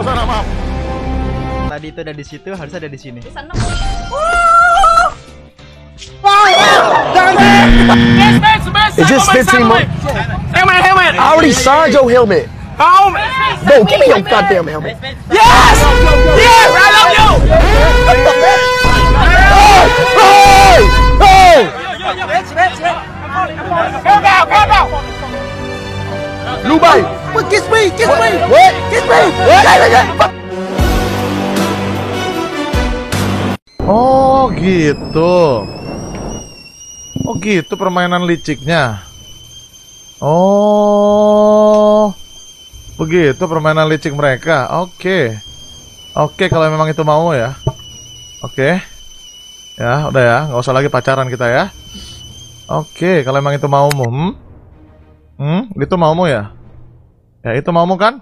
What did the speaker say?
sana, maaf. Tadi itu ada di situ, harus ada di sini. Is this Vince anymore? Helmet, helmet. I already signed your helmet. Home. Bro, give me your goddamn helmet. Yes. Yes. I love you. Hey! Hey! Calm down. Lubai! What? Kiss me! Kiss me! Oh gitu. Oh gitu permainan liciknya. Oh. Begitu permainan licik mereka. Oke. Oke kalau memang itu mau ya. Oke. Ya, udah ya, nggak usah lagi pacaran kita ya. Oke, kalau emang itu maumu, hmm? Hmm, itu maumu ya? Ya itu maumu kan?